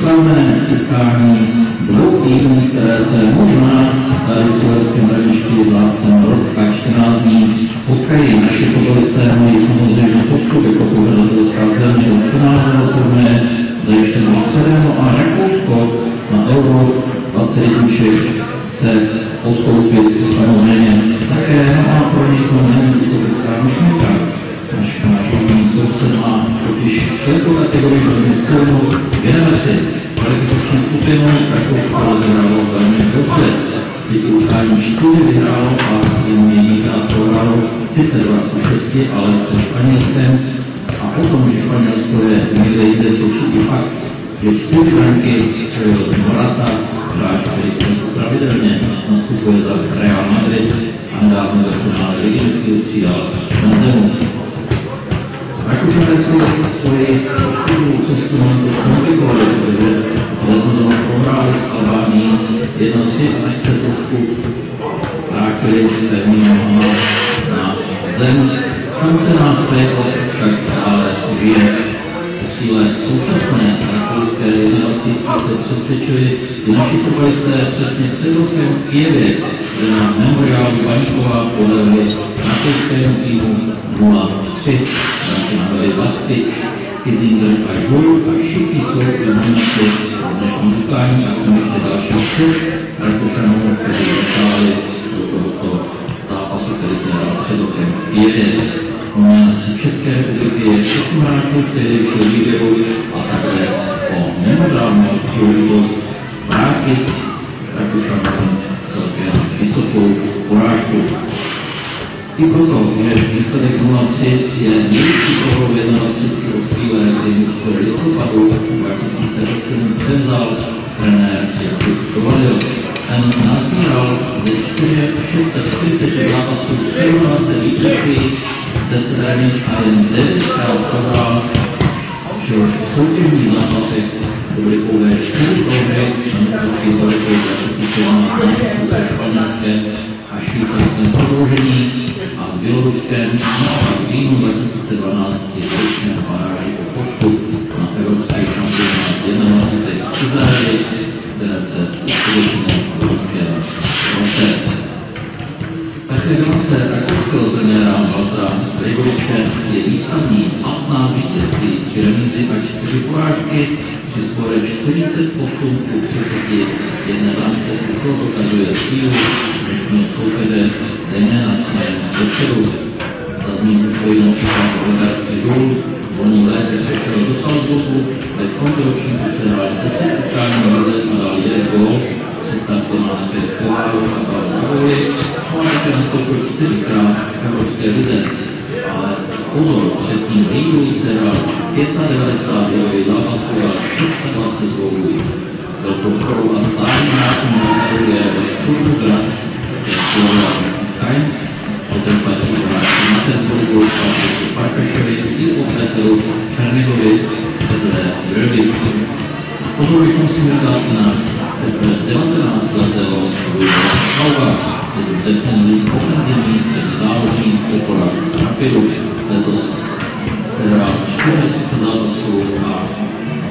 příkladné utkání dvou týmů, které se možná tady v Uherském hradišti za ten rok a 14 dní potkají. Naši fotbalisté mají samozřejmě postup jako pořadatelská země do finálového turné zajištěno předem a Rakousko na Euro 20 chce postoupit samozřejmě také, no a pro něj to není utopická myšlenka. Náš, náš hlavní totiž v této kategorii silnou generaci. Kvalifikační skupinu Rakousko rozehrálo velmi dobře. Z pěti utkání čtyři vyhrálo a jenom jedinkrát prohrálo, sice dva ku šesti, ale se Španělskem. A o tom, že Španělsko je někde jinde, svědčí i fakt, že čtyři branky střelil Morata, hráč, který v pravidelně nastupuje za Real Madrid a nedávno ve finále ligy střídal Benzemu. Rakušané si svoji postupnou cestu na to komplikovali, protože Zazodoma prohráli s Albánií 1-3 a tak se trošku vrátili pevným nohama na zem. Šance na playoff však stále žije. O síle současné rakouské 21 se přesvědčili i naši fotbalisté přesně před rokem v Kijevě, kde na memoriálu Baníkova podlehli rakouskému týmu 0-3. Branky navili Vastič, Kizinger a Žul a všichni jsou nominaci dnešním utkání a jsou ještě další šest Rakušanů, kteří dostali do tohoto zápasu, který se hrál před rokem v Kijevě. Nominací České republiky je 8 hráčů, kteří šli výběru a také o mimořádnou příležitost vrátit Rakušanům celkem vysokou porážku. I proto, že výsledek 0-3 je nejvyšší prohrou 21 od chvíle, kdy mužstvo listopadu 2008 převzal trenér Jakub Kovalil. Ten nazbíral ze 640 zápasů 27 vítězství, 10 remíz a jen 9 krát prohrál soutěžních zápasech to byly pouhé čtyři prohry na mistrovství Evropy 2012 se španělském a švýcarském prodloužení a s Běloruskem no a v říjnu 2012 je skutečně baráži o postup na Evropský šampionát 21 v Izraeli, které se uskuteční v loňském roce. Roce rakouského trenéra Valtra Gregoviče je výstavní 15 vítězství, 3 remízy a 4 porážky při skore 48 ku 30 z jedné brance. To dokazuje sílu dnešního soupeře, zejména směrem do středu. Za zmínku svoji například Robert Žul, volný léte přešel do Salzburgu, kde v tomto ročníku se hrál 10 utkání lize a dal jeden gól, má také v poháru a dal na góly, a také nastoupil čtyřikrát v Evropské lize. Ale pozor, před tím v Rígu se hrál 95 gólový zápasů a 26 gólů. Velkou prou a stálým hráčem na je ve Šturmu Graz, Heinz, potom patří hráči Matenburgu, Patriku Parkašovi i o Petru Černigovi z SV Grby. Pozor bychom si dát na 19-letého Luisa Schauba, který defenzivní ofenzivní střední závodní opora Rapidu. Letos se hrál 34 zápasů a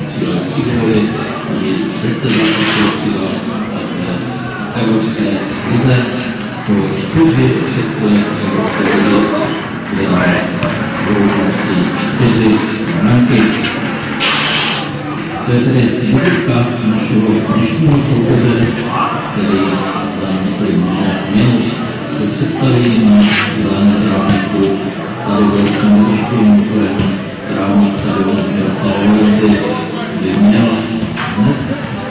střílel 3 góly, navíc 10 zápasů přidal také v Evropské lize. Toho 4 v třech kolech Evropské lize, kde má budoucnosti 4 ranky. To je tedy vizitka našeho dnešního soupeře, který za několik málo minut se představí na zelené trávníku tady byl jsem trošku mimochodem trávník stadionu Miroslava Vojty, by měl hned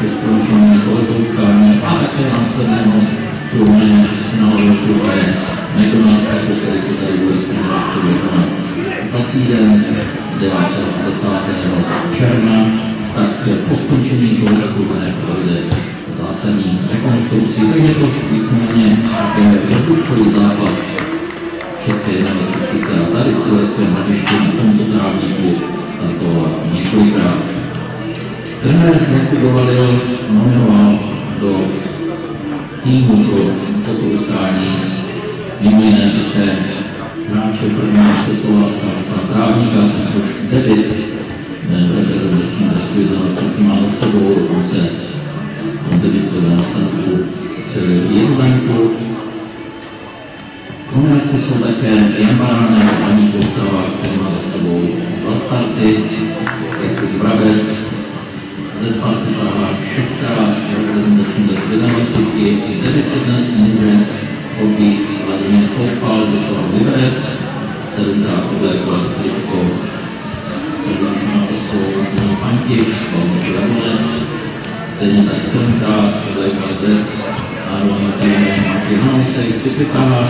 ke skončení tohoto utkání a také následného turné finálového turné McDonald's který se tady bude skutečně vykonat za týden 9. 10. června tak po skončení tohoto turné projde zásadní rekonstrukcí, tak je to víceméně rozlučkový zápas České 21, která tady v Tureckém hradišti na tomto trávníku startovala několikrát. Trenér Jakub Dovalil nominoval do týmu pro toto utkání mimo jiné také hráče prvního se Slovácka Trávníka, už debit reprezentační dresu 21 má za sebou, dokonce na startu střelil jednu branku. Nominace jsou také Jan Baránek a Koutava, který má za sebou dva starty, Jakub Brabec ze Sparty Praha šestkrát reprezentační dres 21, devět dnes může odbít Vladimír Foufal ze Slova Liberec, sedmkrát oblékl tričko srdečně napisou Jan Fantiš, Valmut Jablonec, stejně tak sedmkrát oblékal dres národního týmu Martin Hanosek z Typikava,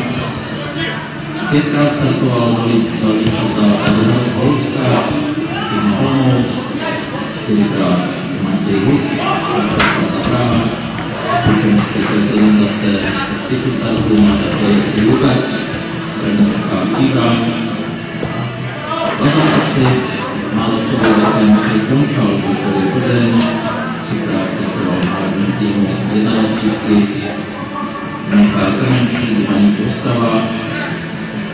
pětkrát startoval za Líčata Adrian Polska, Simon Olomouc, čtyřikrát Matěj Huč, Koncerta Praha, Pušenské reprezentace z pěti startů má také Lukas, trenerská třída. Dva sebou také Matěj Končal, Viktor Kodeň, třikrát startoval v hlavním týmu z 21. Michal Krmenčík, Haní Postava,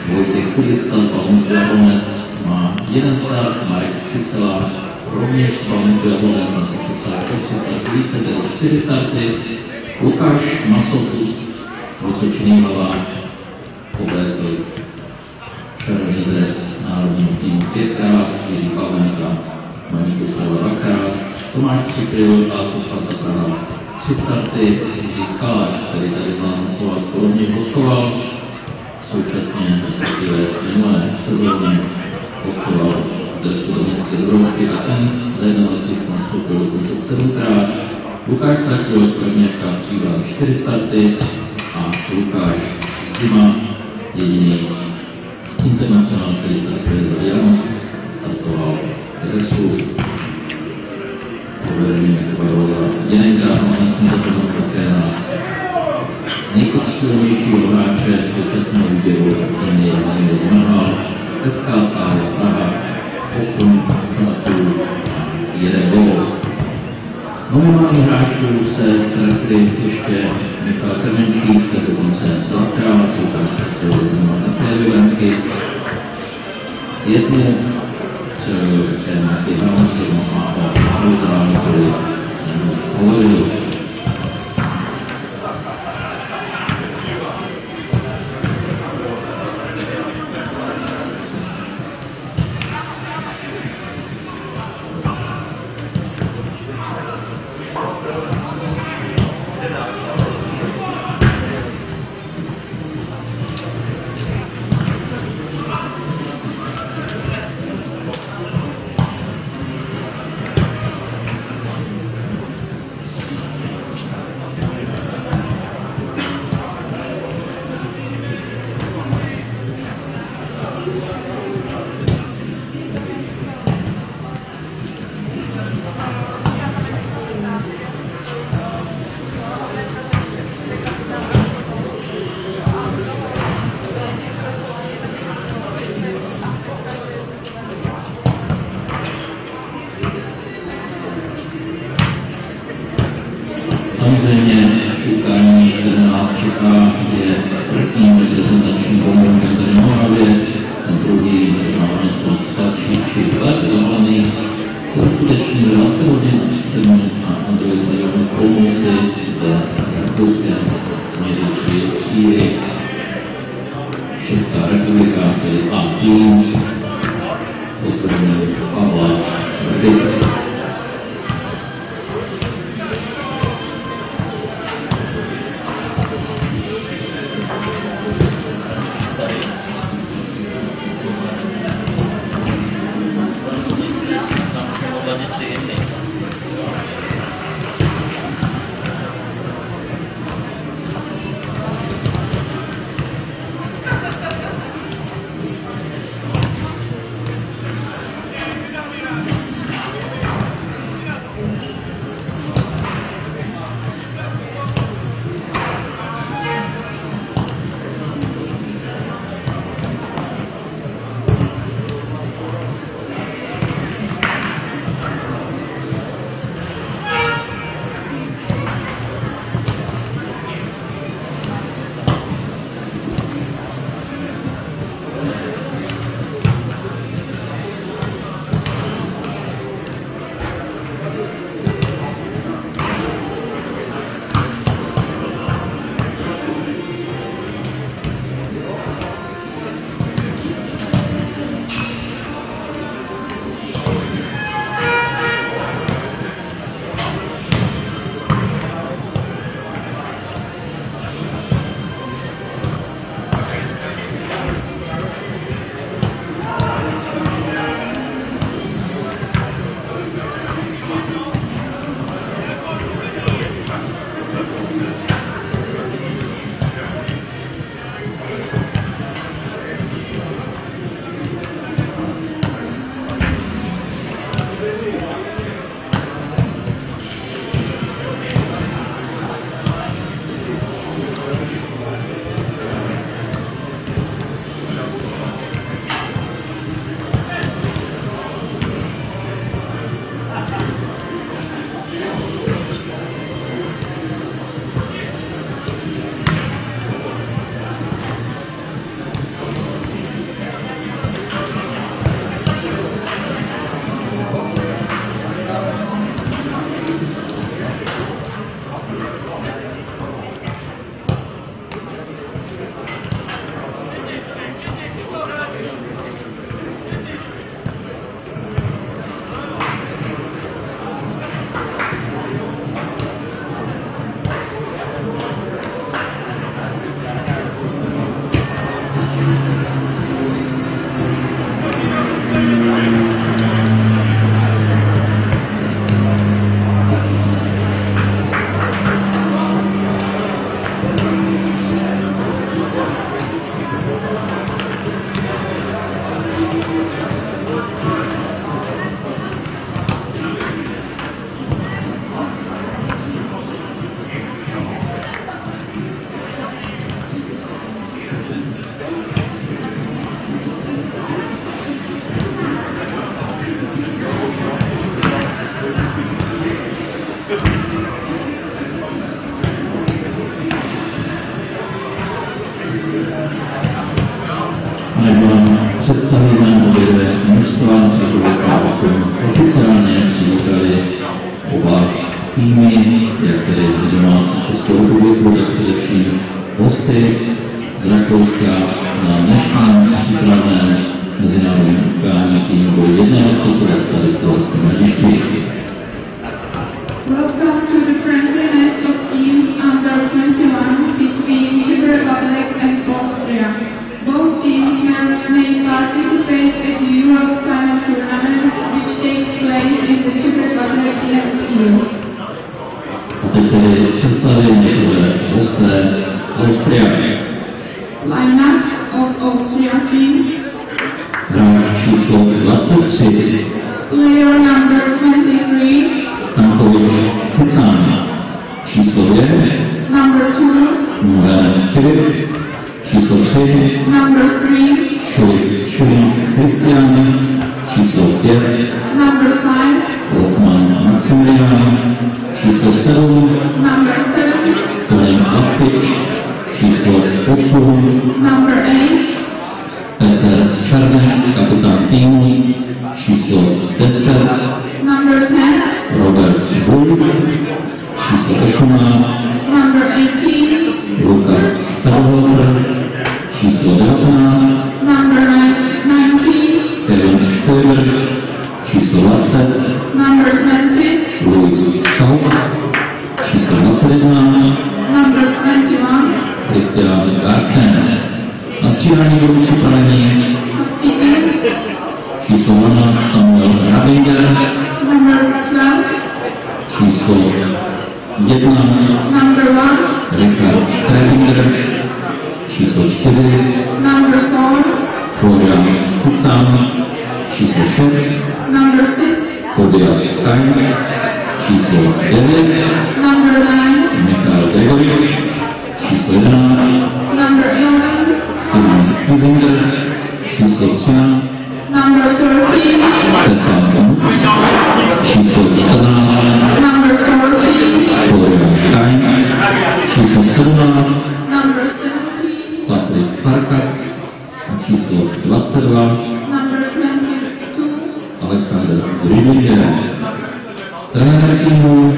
Vojtěch Kubista z Balmutu Jablonec má jeden start, Marek Kysela rovněž z Balmutu Jablonec na Sošovcách o 3 startující, tedy 4 starty. Lukáš Masopust, Vysočný hlava, oblékl národního týmu pětkrát, Jiří Pavlenka, Maní Kostrova dvakrát, Tomáš Přikryl, AC Sparta Praha, tři starty, Jiří Skala, který tady na Slovensku rovněž hostoval, současně respektive v minulé sezóně hostoval dresu Doněcké Dubrovky a ten za 21 nastoupil dokonce sedmkrát. Lukáš ztratil z první třída čtyři starty a Lukáš Zima, jediný internacional, který zde prezident startoval, které jsou provedení Ekvadoru. Jenejka vlastně dopadl také na nejkončilnějšího hráče současného výběru, který je Zani Rozmanhal z SK Sála Praha, 8 startů a 1 gol. Z nominálních hráčů se trefili ještě nechal Krmenčík, to dokonce dvakrát, Lukáš Petřil znamená také vyvenky. Jednu střelil také Matěj Halas, jednoho a o Harutánu, který jsem už hovořil. Číslo 1 number 1, Richard Trebinger, číslo 4 number 4, Florian Sican, číslo 6 number 6, Tobias Kainz, číslo 9 number 9, Michal Gregorič, číslo 11 number 11, Simon Isinger, číslo 13 number 13, Stefan Bunc, číslo 14 17 number 17, Patrik Farkas a číslo 22 number 22, Alexander Rüdiger. Trenér týmu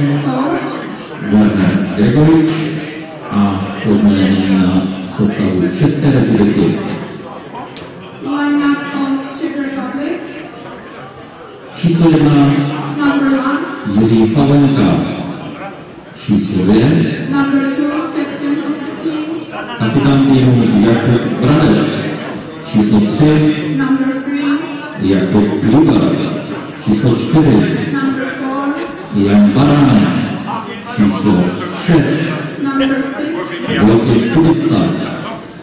Werner Gregorič a pojďme nyní na sestavu České republiky. Číslo 1 number 1, Jiří Pavenka. Číslo 2 kapitán týmu Jakub Bradec. Číslo 3 number 3, Jakub Lugas. Číslo 4 number 4, Jan Baránek. Číslo 6 number 6, Vojtěch Kubista.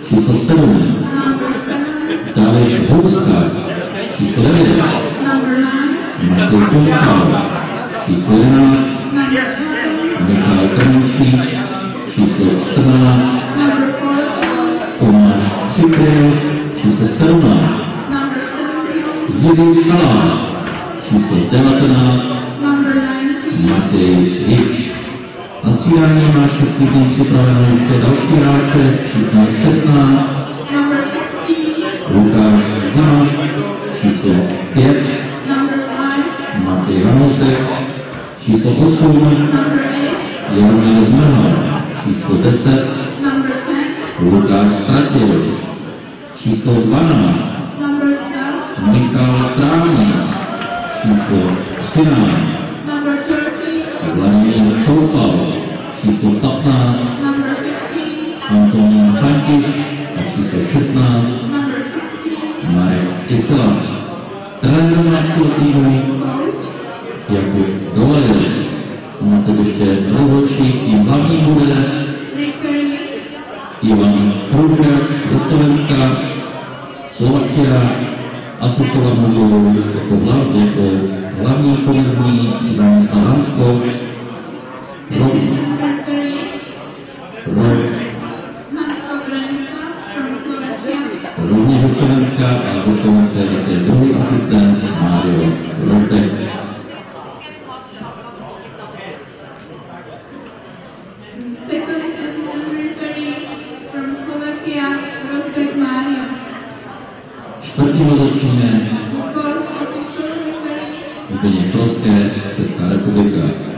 Číslo 7 number 7, David Houska. Číslo 9 number 9, Martin Končal. Číslo 11 number 11, Michal Krmenčík. Číslo 14 number 14, Přikryl. Číslo 17 number 17, Jiří Šalán. Číslo 19 number 19, Matěj Hič. Na střídání má český tým připraveno ještě další hráče s číslem 16 number 16, Lukáš Zima, číslo 5 number 5, Matěj Hanosek, číslo 8 number 8, Jaromír Zmrhal, číslo 10 number 10, Lukáš Stratil, číslo 12 number 12, Michal Trávník, číslo 13 number 13, Vladimír Coufal, číslo 15 number 15, Antonín Františ a číslo 16 number 16, Marek Kysela. Trenér domácího týmu Jakub Doležel. No a teď ještě rozhodčí, tím hlavní bude? Ivan Kružek ze Slovenska, Slovakia, mu budou jako, hlav, jako hlavní pomezní Branislav Hansko, Ro, assistant referees, Ro, Hansko Branislav from Slovakia, rovněž ze Slovenska a ze Slovenska je druhý asistent Mario prostě Česká republika.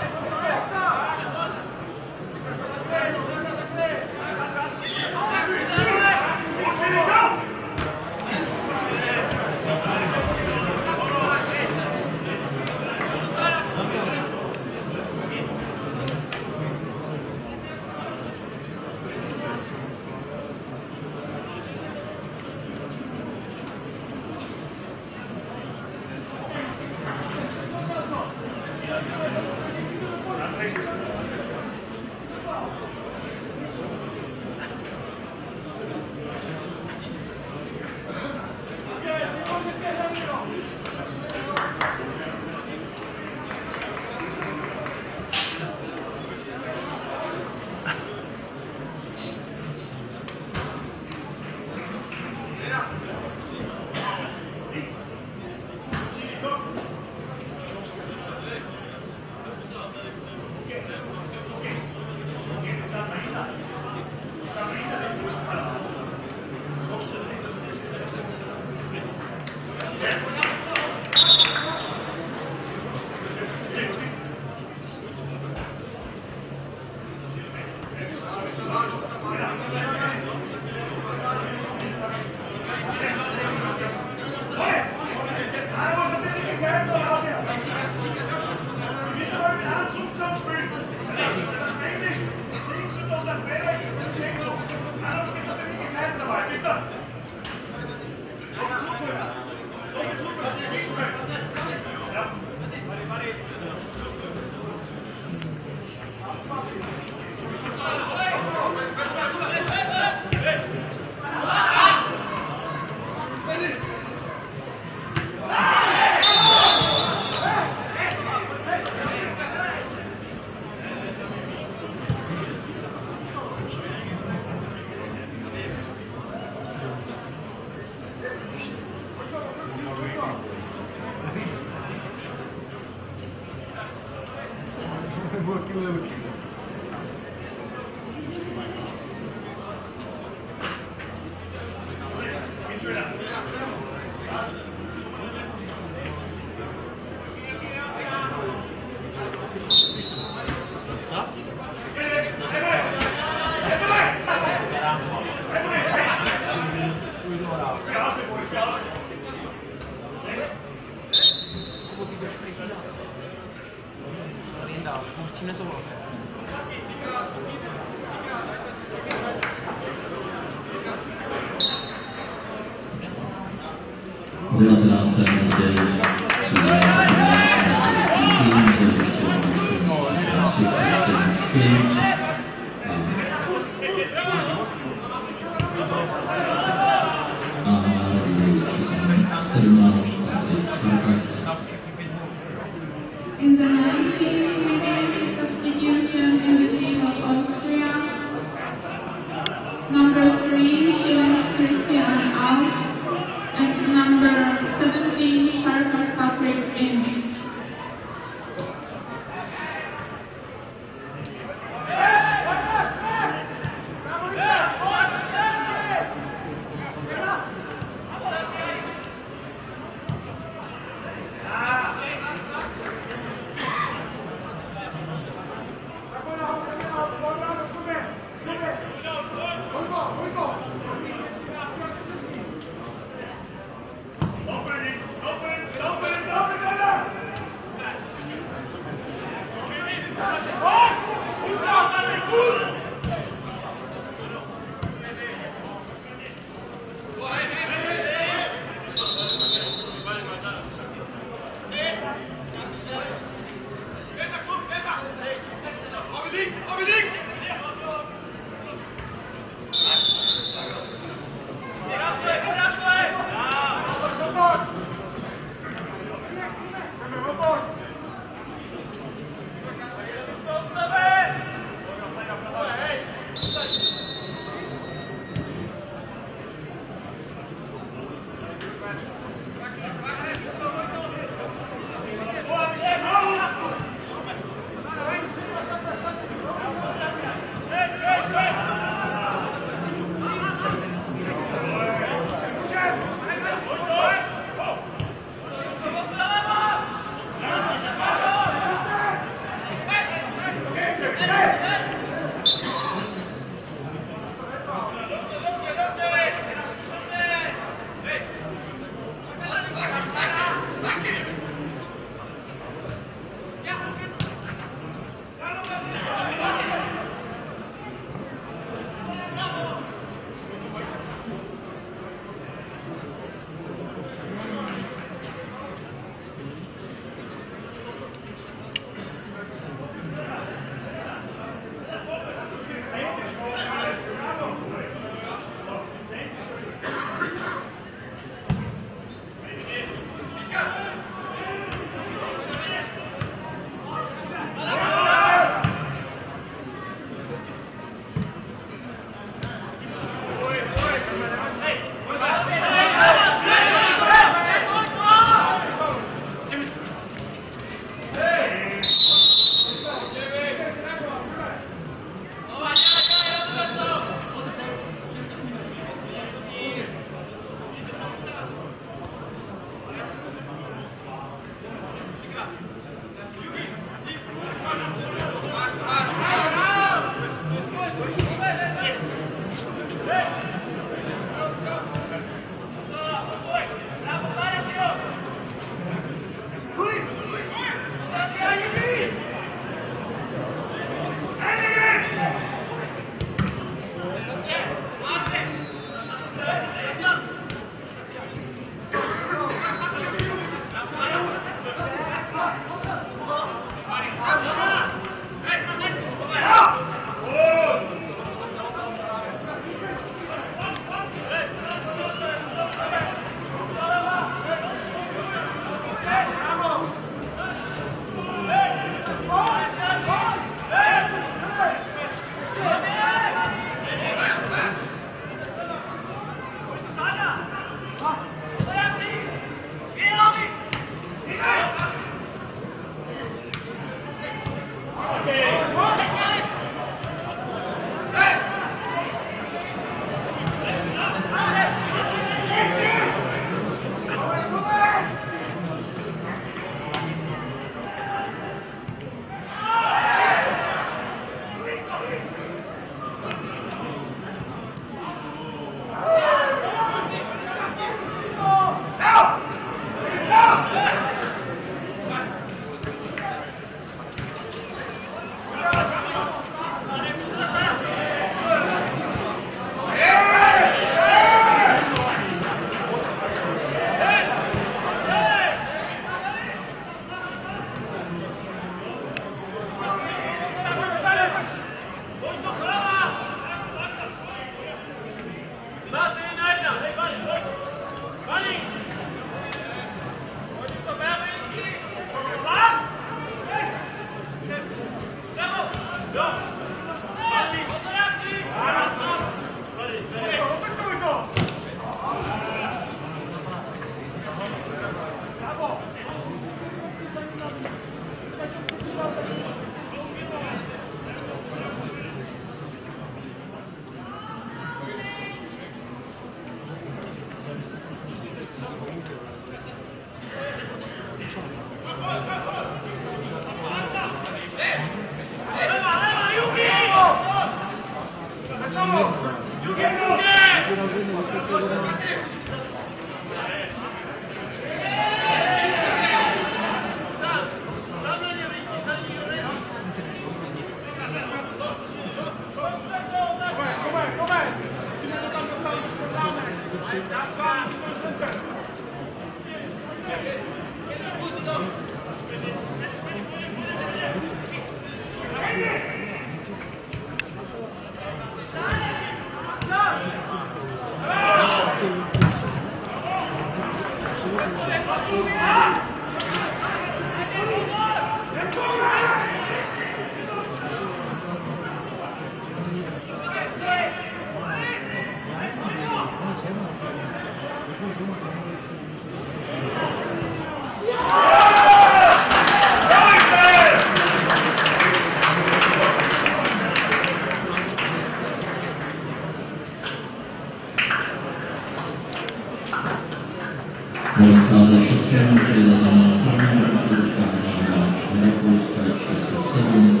96. minutě zaznamenal první utkání hráč Rakouska číslo 7,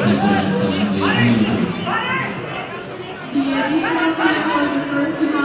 Irish national for the first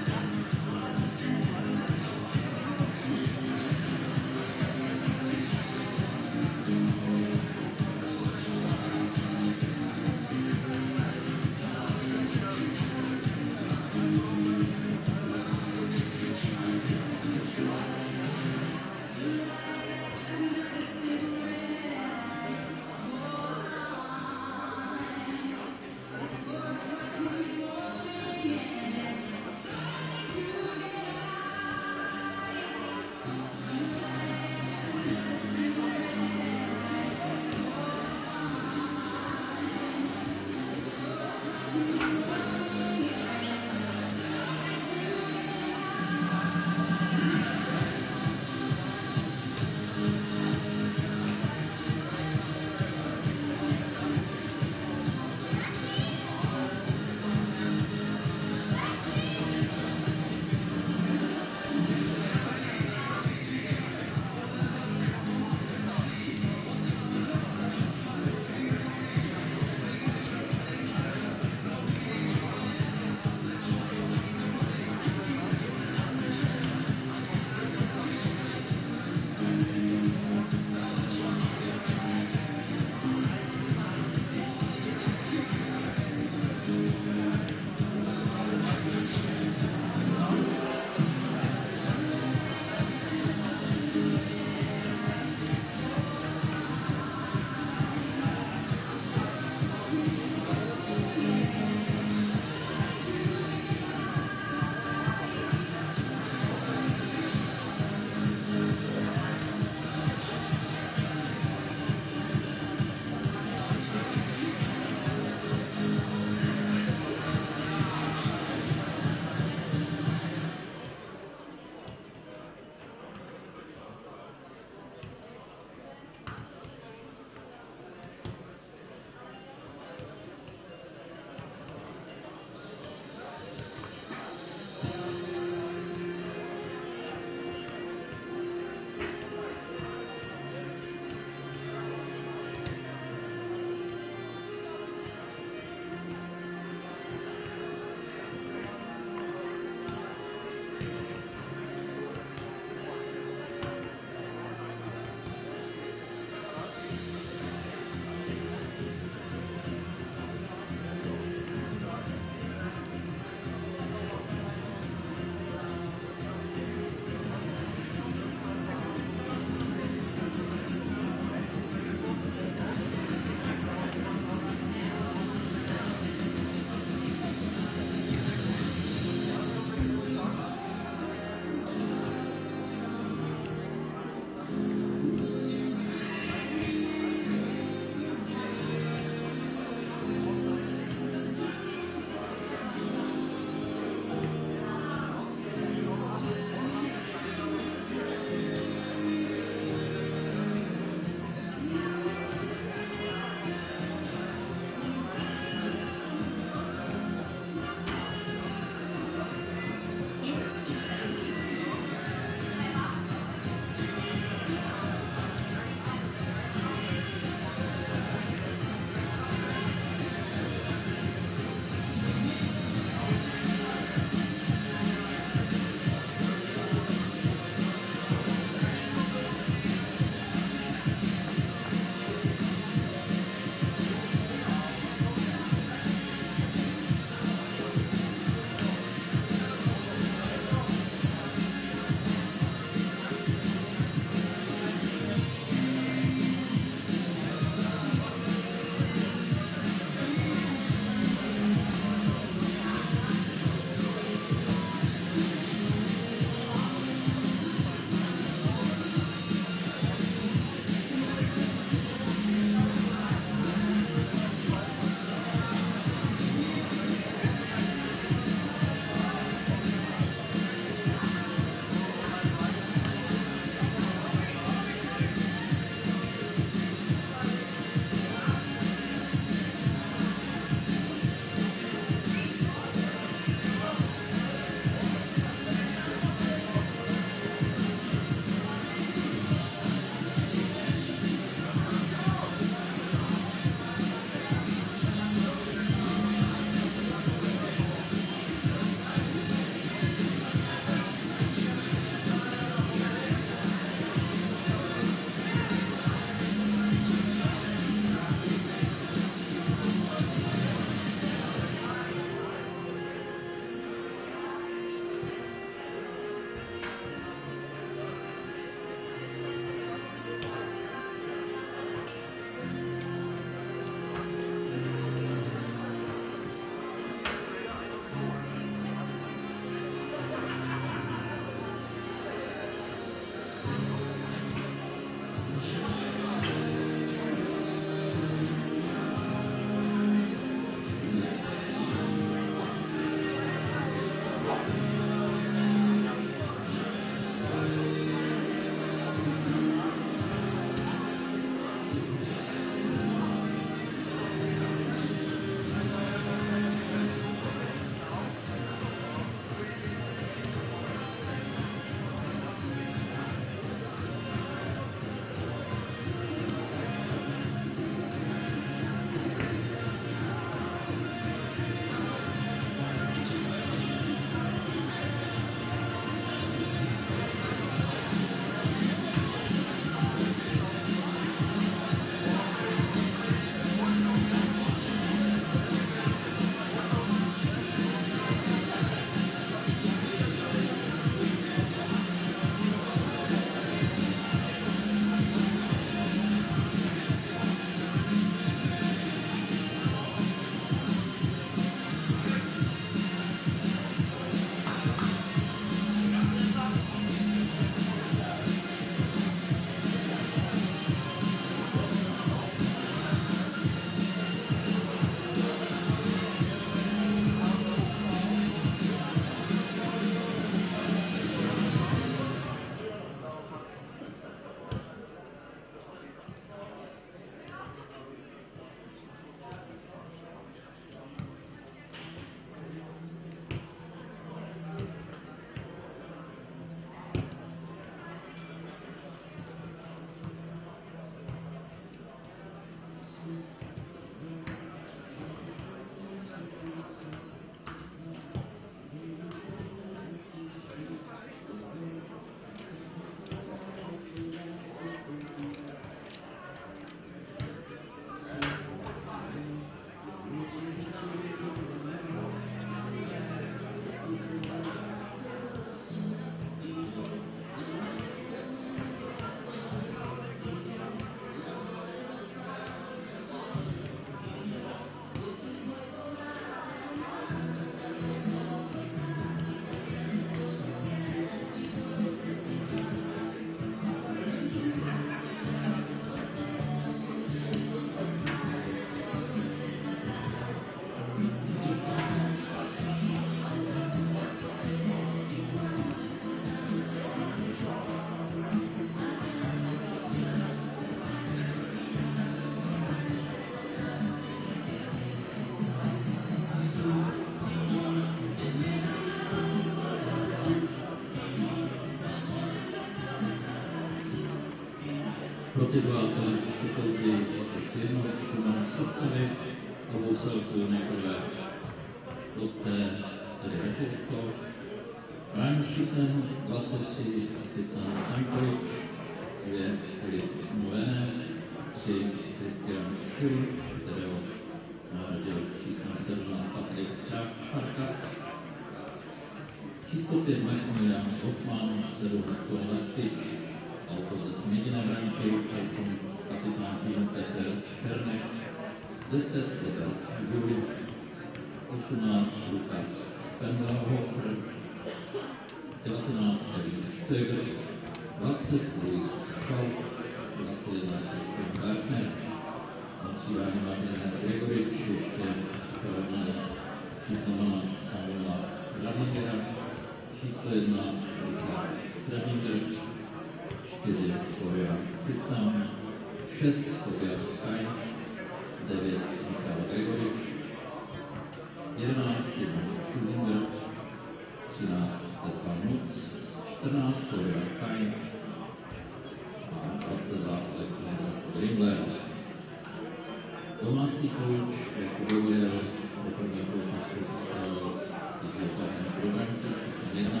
Domácí kouč, jako Gabriel, do prvního kouče postavil Jiří Otarný Probanky, číslo 1,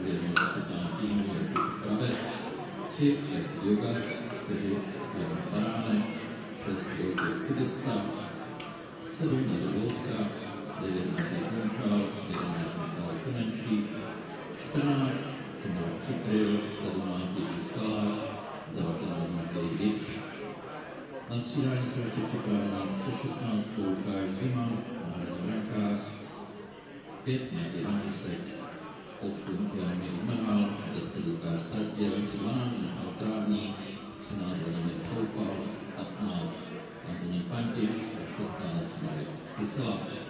uvědomil kapitán týmu Jakub Krabec, 3 Lev Jogas, 4 Jan Baránek, 6 Josef Kudesta, 7 Nado Volska, 9 Matěj Končal, 11 Michal Komenčík, 14 Tomáš Přikryl, 17 Jiří Skalák, 19 Matěj Gič. Na střídání jsou ještě připravena 116 Lukáš Zima, náhradní brankář, 5 Matěj Hamusek, 8 Jaromír Zmenal, 10 Lukáš Stratil, 12 Michal Trávník, 13 Vladimír Choufal, 15 Antonín Fantiš a 16 Marek Kysela.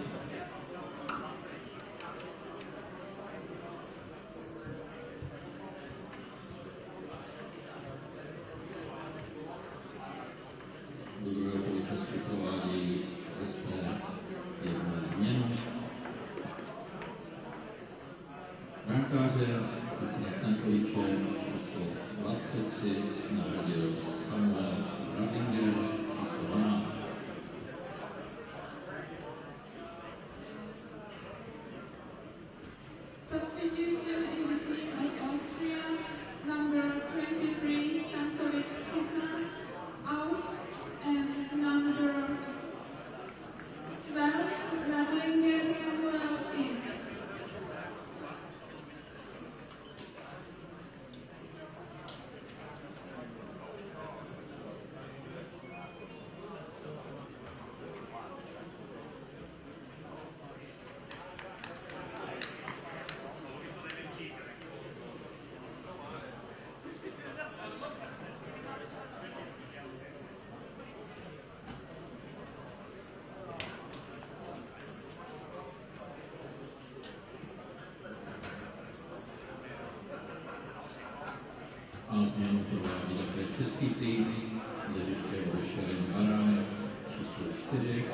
A změnu provádí také český tým, odešel jen Baránek číslo 4.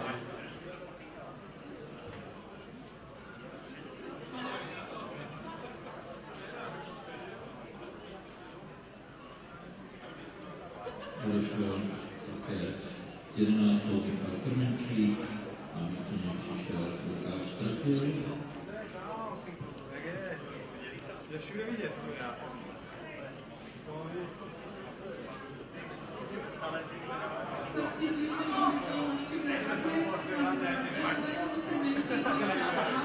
Odešel také s 11. Michal Krmenčík a místo něj přišel Lukáš Stratil. Je všude vidět, Substitution in the team to number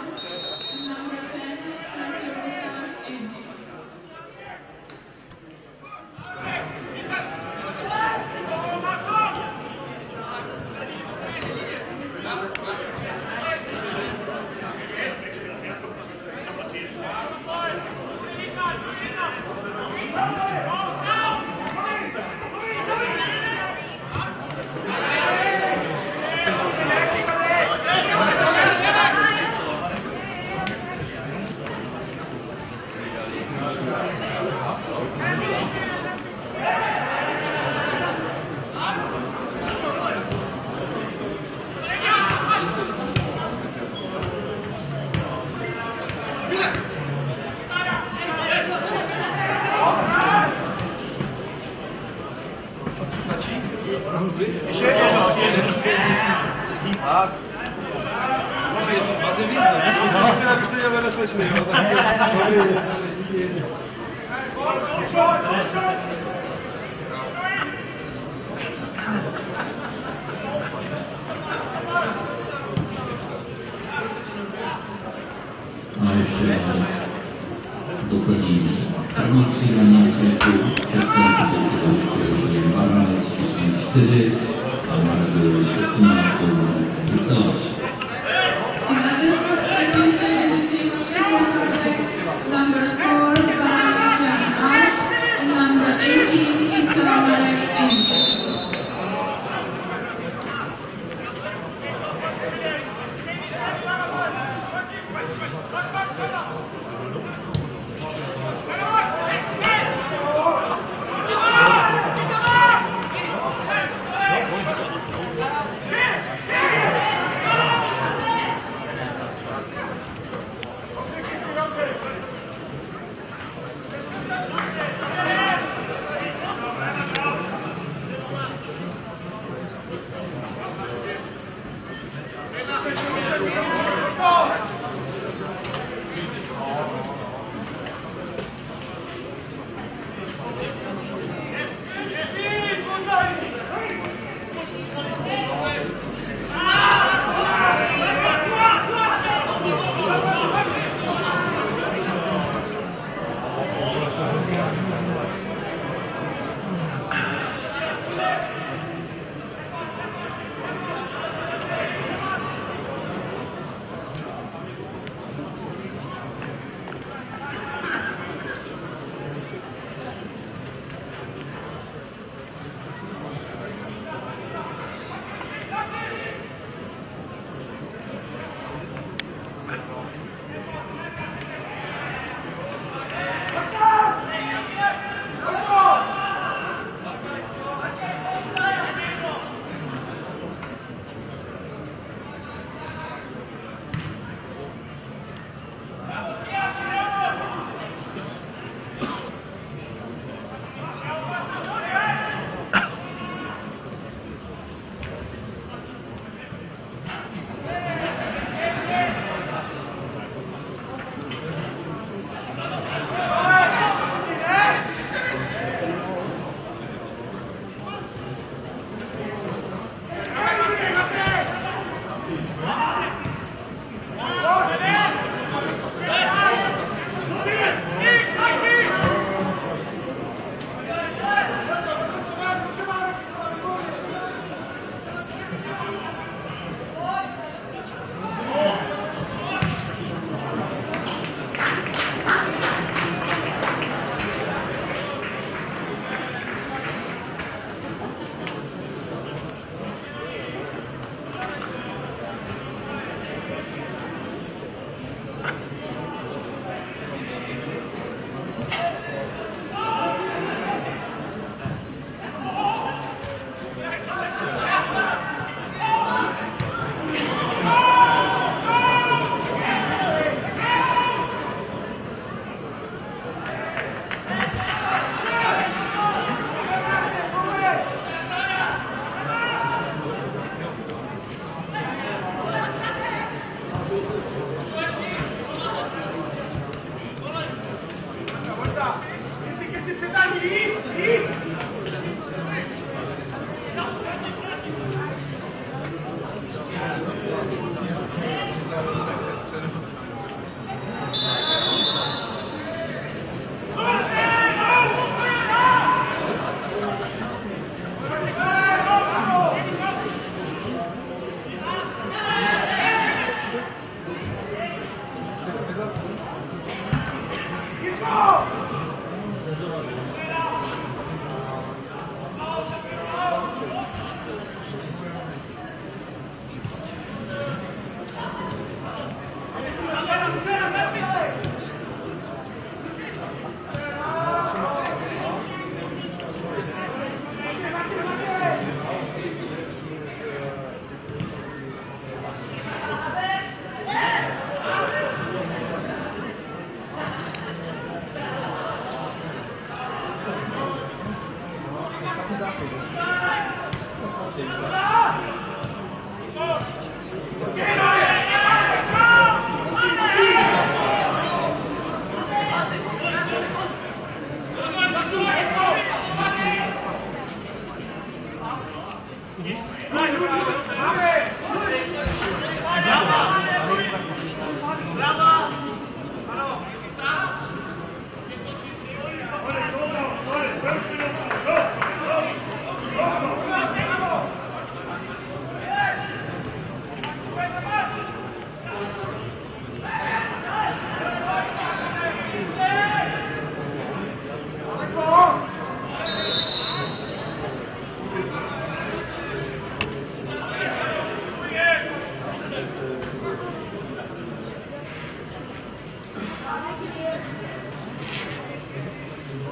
Thank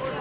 you.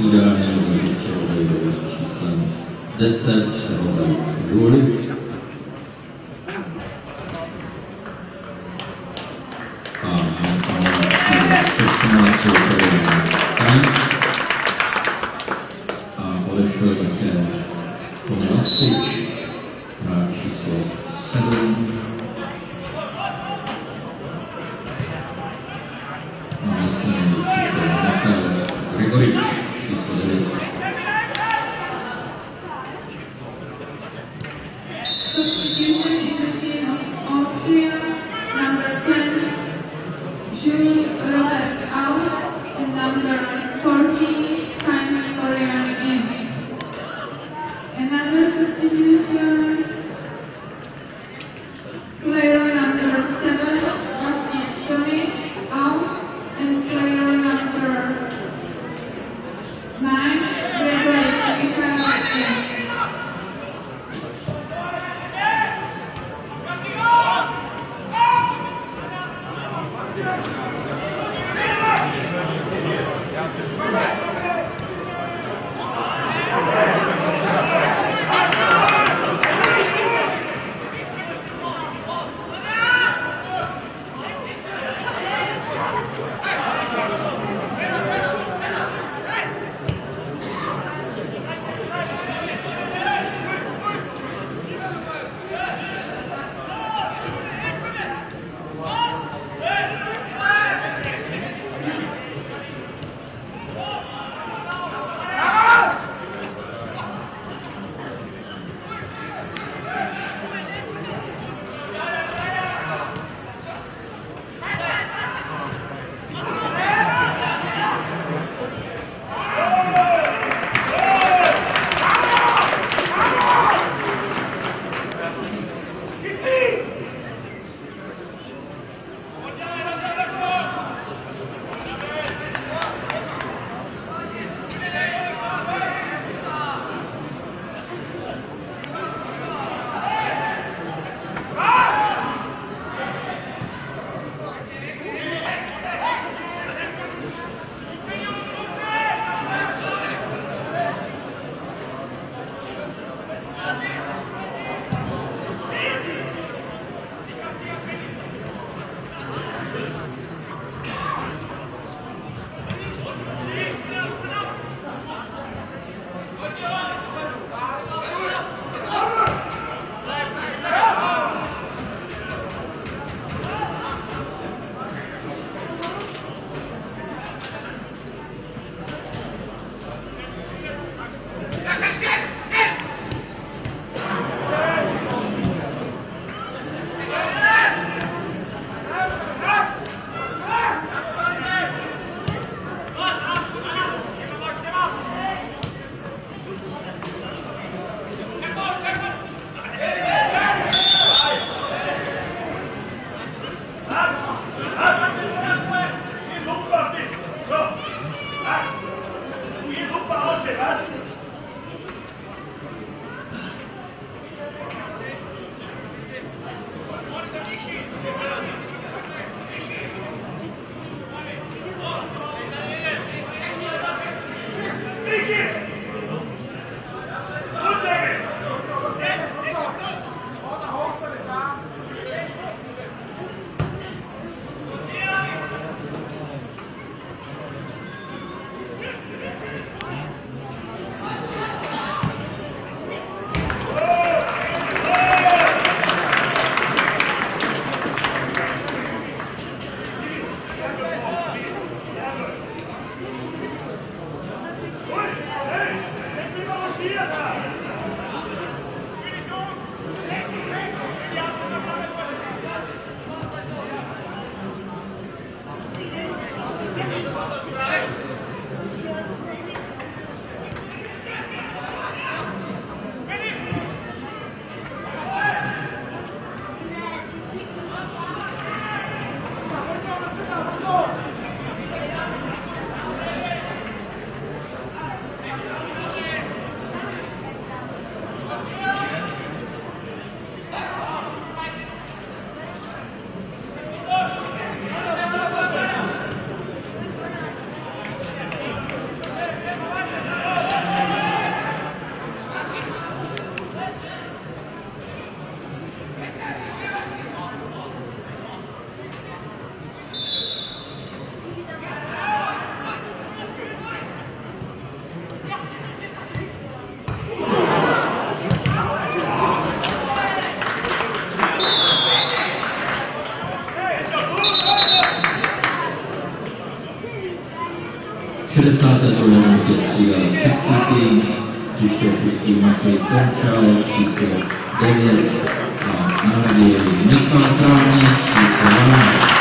Je střídání do hřiště 62. minutě střídal český tým, příště pustí Matěj Končal, číslo 9 a nahradí Michal Trávník, číslo 12. In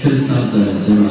吃香的，对吧？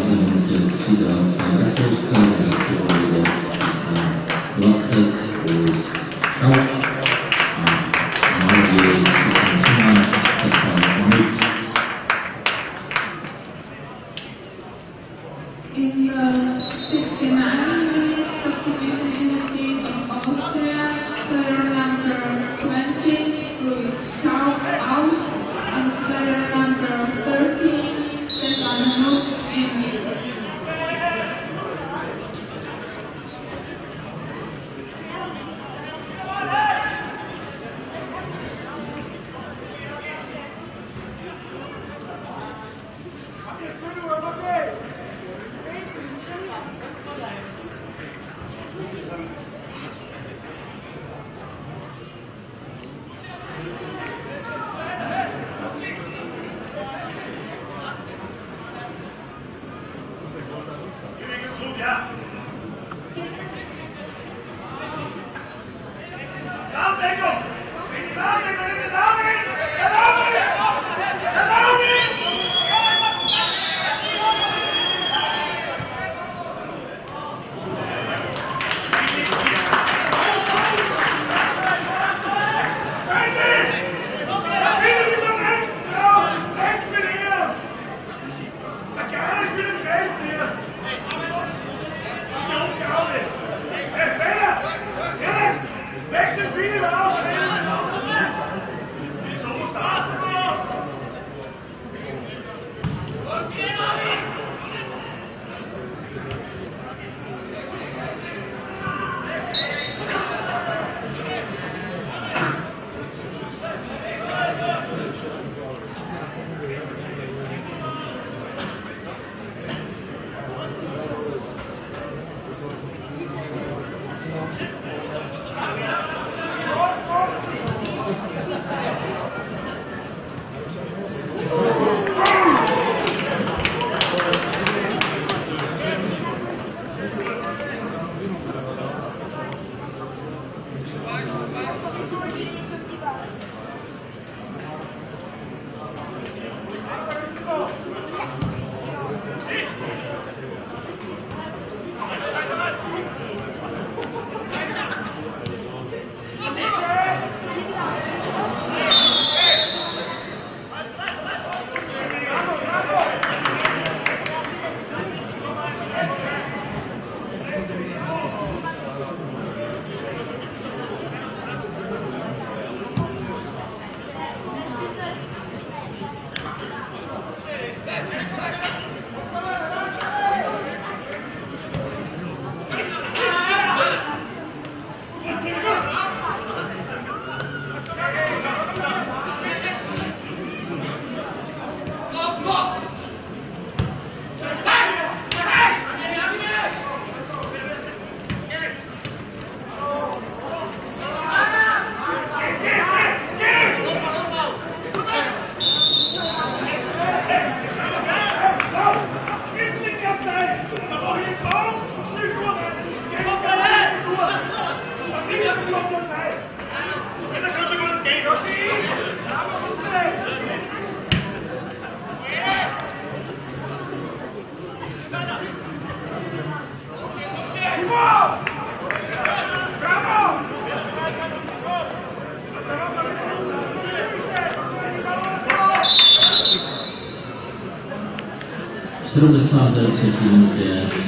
V 73. minutě střídal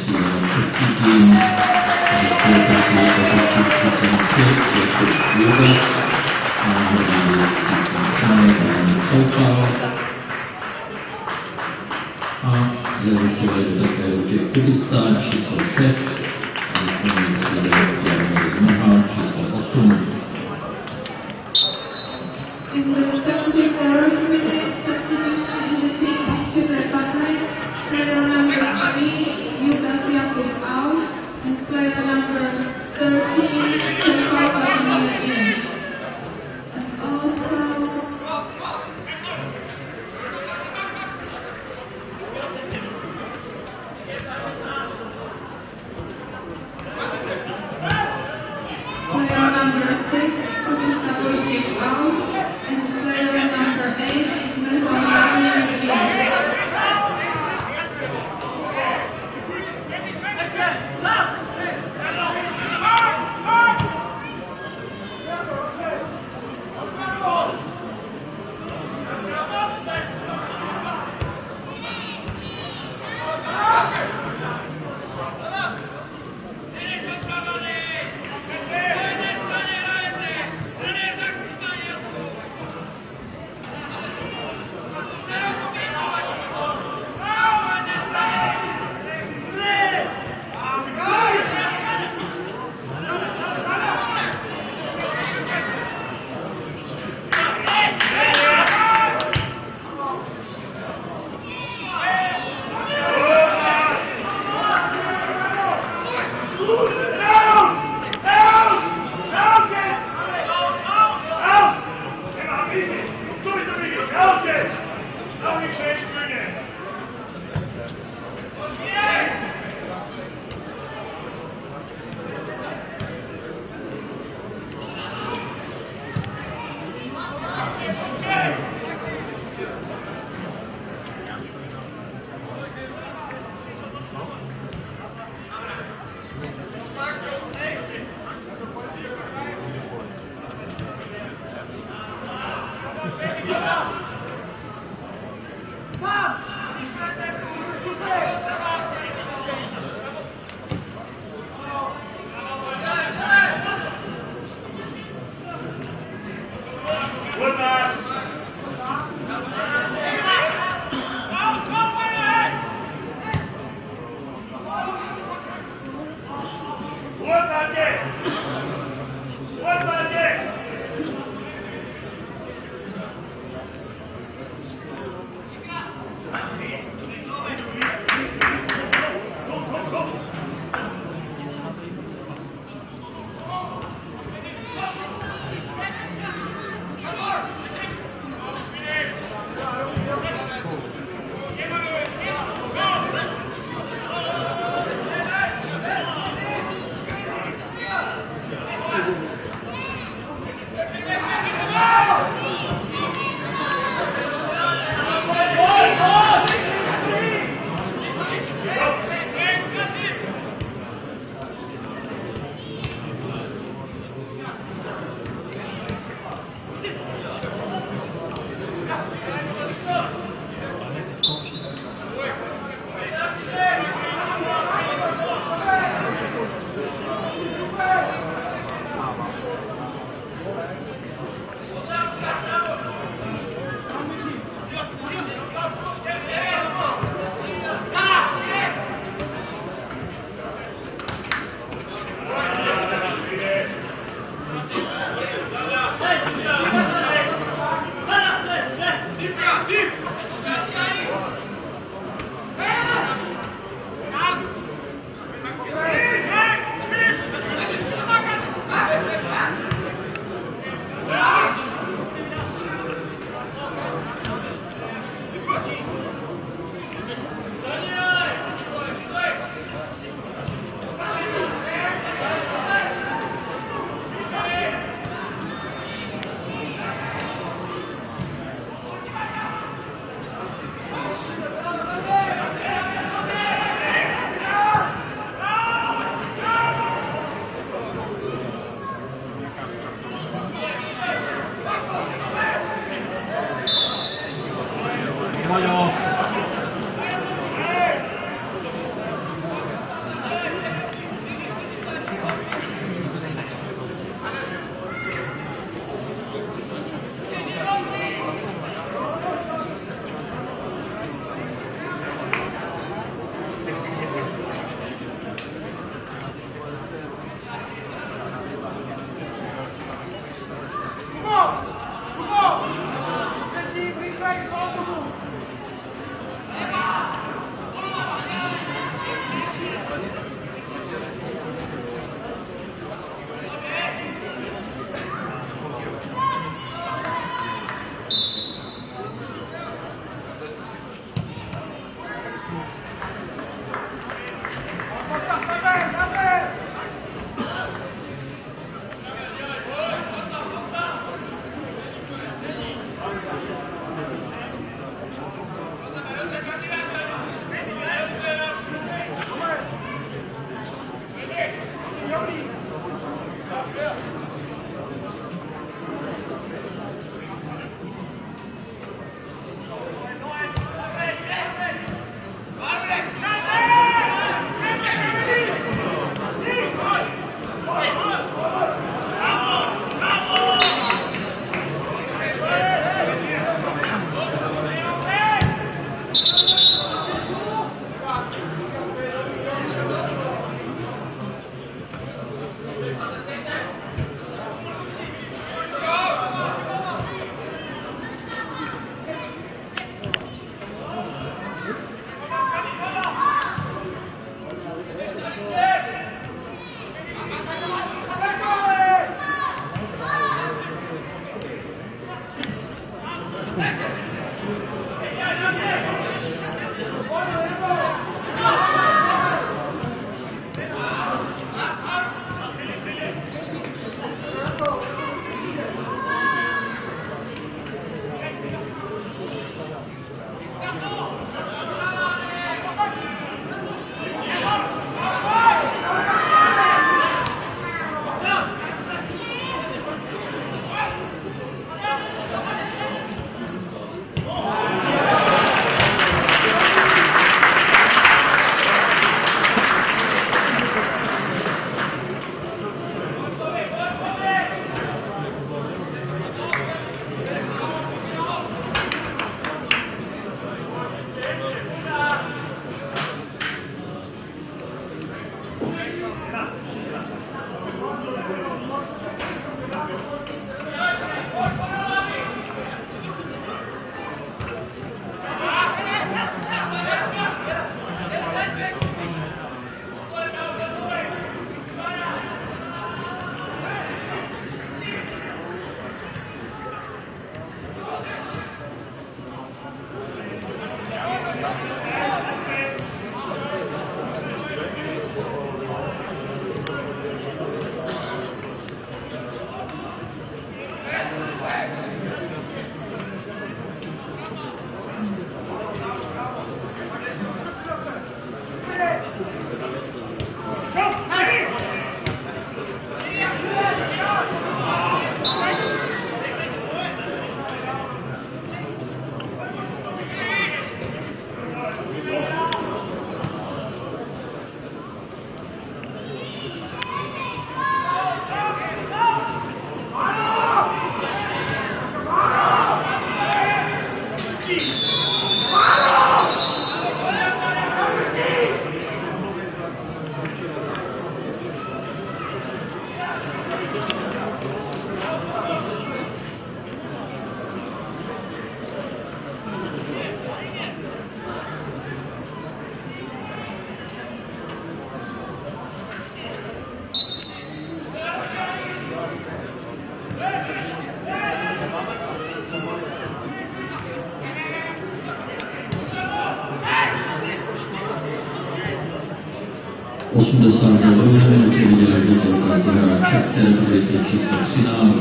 Santa Lovina, který vyrazil do České republiky číslo 13.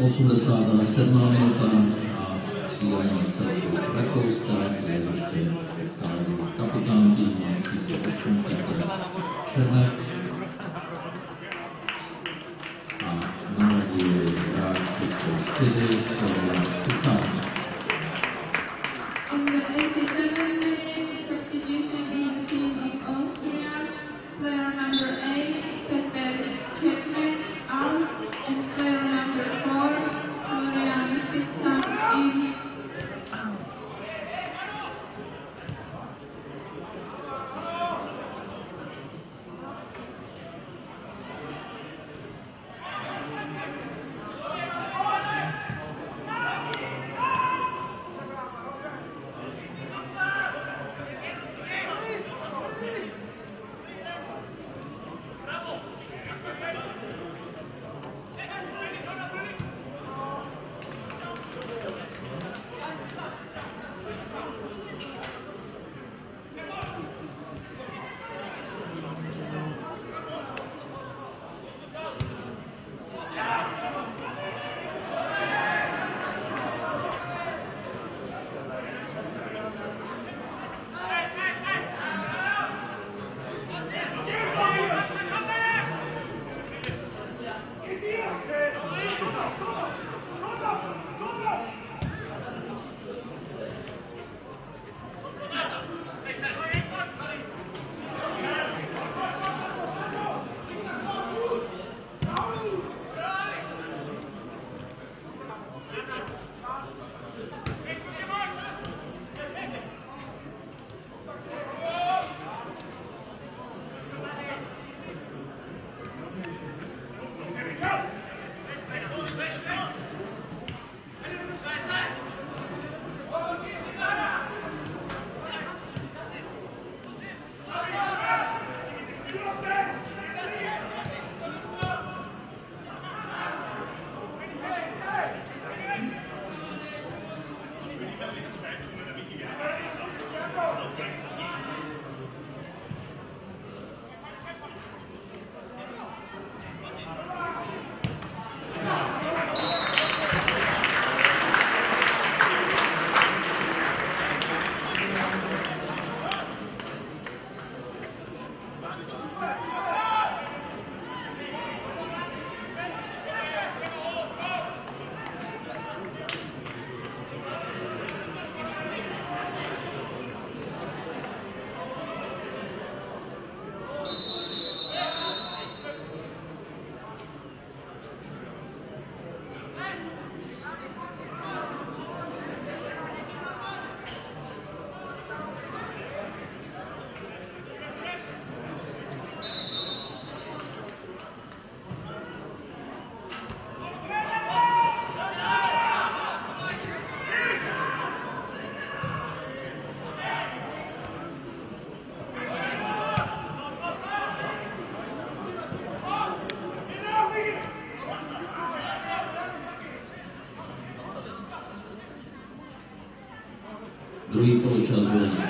Resulü Sağ'da, Sedname-i Druhý poločas bude nastaven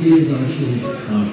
第一个是时啊